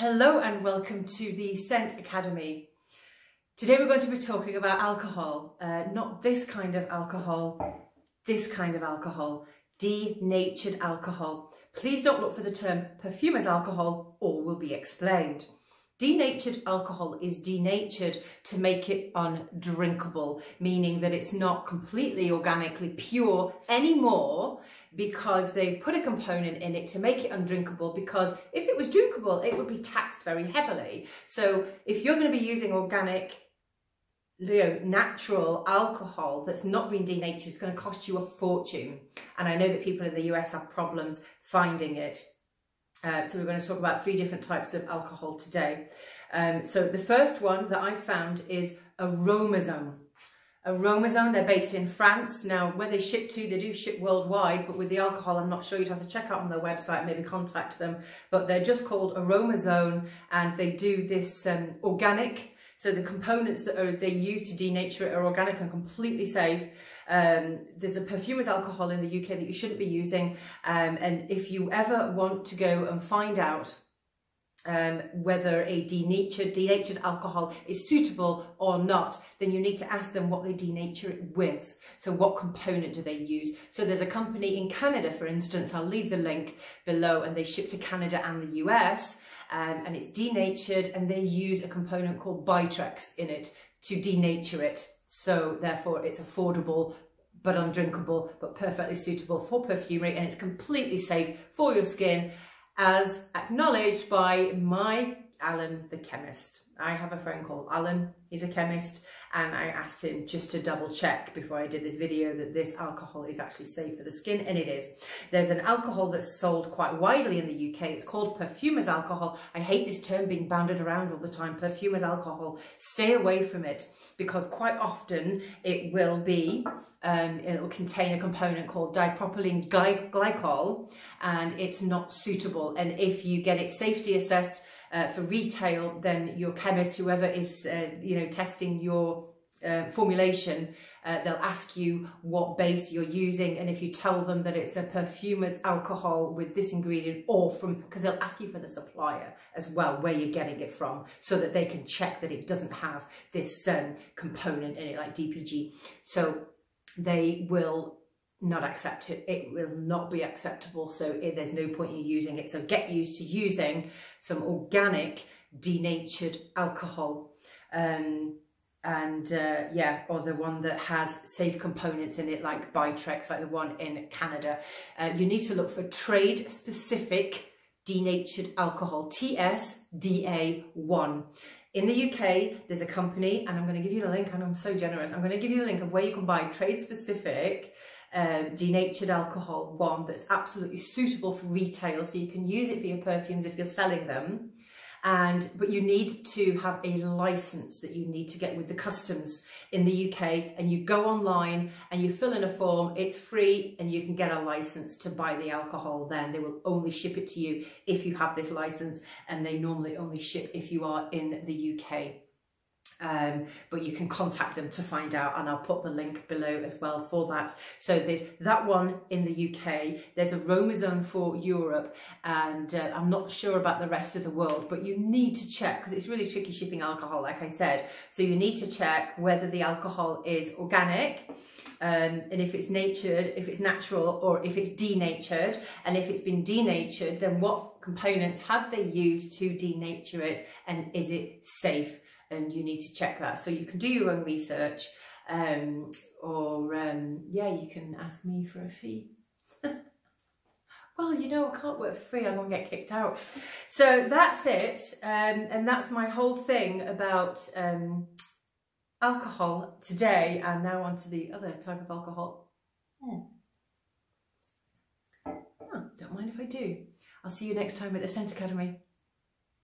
Hello and welcome to the Scent Academy. Today we're going to be talking about alcohol, uh, not this kind of alcohol, this kind of alcohol, denatured alcohol. Please don't look for the term perfumer's alcohol, all will be explained. Denatured alcohol is denatured to make it undrinkable, meaning that it's not completely organically pure anymore because they've put a component in it to make it undrinkable because if it was drinkable, it would be taxed very heavily. So if you're going to be using organic you know, natural alcohol that's not been denatured, it's going to cost you a fortune. And I know that people in the US have problems finding it. Uh, so we're going to talk about three different types of alcohol today. Um, so the first one that I found is Aroma-Zone. Aroma-Zone, they're based in France. Now, where they ship to, they do ship worldwide, but with the alcohol, I'm not sure you'd have to check out on their website, maybe contact them. But they're just called Aroma-Zone, and they do this um, organic so the components that are they use to denature it are organic and completely safe. Um, there's a perfumer's alcohol in the UK that you shouldn't be using. Um, and if you ever want to go and find out um, whether a denatured, denatured alcohol is suitable or not, then you need to ask them what they denature it with. So what component do they use? So there's a company in Canada, for instance, I'll leave the link below, and they ship to Canada and the US um, and it's denatured and they use a component called Bitrex in it to denature it. So therefore it's affordable but undrinkable but perfectly suitable for perfumery and it's completely safe for your skin as acknowledged by my Alan the chemist. I have a friend called Alan, he's a chemist, and I asked him just to double check before I did this video that this alcohol is actually safe for the skin, and it is. There's an alcohol that's sold quite widely in the UK, it's called perfumer's alcohol. I hate this term being bounded around all the time, perfumer's alcohol. Stay away from it, because quite often it will be, um, it'll contain a component called dipropylene glycol, and it's not suitable. And if you get it safety assessed, uh, for retail, then your chemist, whoever is, uh, you know, testing your uh, formulation, uh, they'll ask you what base you're using. And if you tell them that it's a perfumer's alcohol with this ingredient or from, because they'll ask you for the supplier as well, where you're getting it from, so that they can check that it doesn't have this um, component in it, like DPG. So they will not accept it will not be acceptable. So it, there's no point in using it. So get used to using some organic denatured alcohol. Um, and uh, yeah or the one that has safe components in it like Bitrex like the one in Canada. Uh, you need to look for trade specific denatured alcohol TSDA1 in the UK, there's a company, and I'm going to give you the link, and I'm so generous. I'm going to give you the link of where you can buy trade specific um, denatured alcohol one that's absolutely suitable for retail so you can use it for your perfumes if you're selling them. And but you need to have a license that you need to get with the customs in the UK and you go online and you fill in a form it's free and you can get a license to buy the alcohol then. They will only ship it to you if you have this license and they normally only ship if you are in the UK um, but you can contact them to find out and I'll put the link below as well for that. So there's that one in the UK, there's Aroma-Zone for Europe and uh, I'm not sure about the rest of the world, but you need to check because it's really tricky shipping alcohol, like I said. So you need to check whether the alcohol is organic, um, and if it's natured, if it's natural, or if it's denatured. And if it's been denatured, then what components have they used to denature it, and is it safe? And you need to check that. So you can do your own research um, or um, yeah, you can ask me for a fee. well, you know, I can't work for free, I'm gonna get kicked out. So that's it. Um, and that's my whole thing about um, alcohol today. And now on to the other type of alcohol. Hmm. Oh, don't mind if I do. I'll see you next time at the Scent Academy.